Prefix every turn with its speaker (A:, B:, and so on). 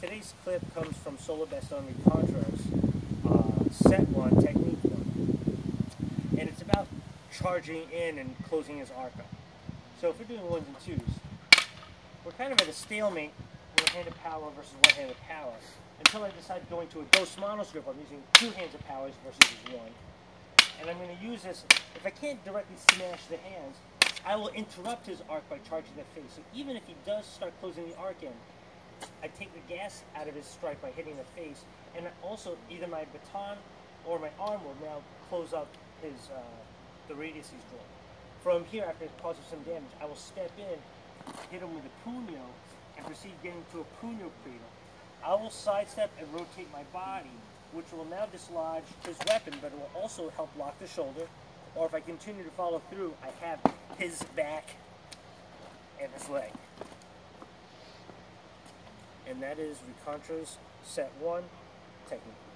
A: Today's clip comes from Solo Baston Contras, uh, set one, technique one. And it's about charging in and closing his arc up. So if we're doing ones and twos, we're kind of at a stalemate one-handed power versus one-handed power. Until I decide going to a dos manos grip, I'm using two hands of powers versus one. And I'm going to use this, if I can't directly smash the hands, I will interrupt his arc by charging the face. So even if he does start closing the arc in, I take the gas out of his strike by hitting the face, and also either my baton or my arm will now close up his uh, the radius he's drawn. From here, after it causes some damage, I will step in, hit him with a puño, and proceed getting to a puño cradle. I will sidestep and rotate my body, which will now dislodge his weapon, but it will also help lock the shoulder. Or if I continue to follow through, I have his back and his leg and that is Recontra's set one technique.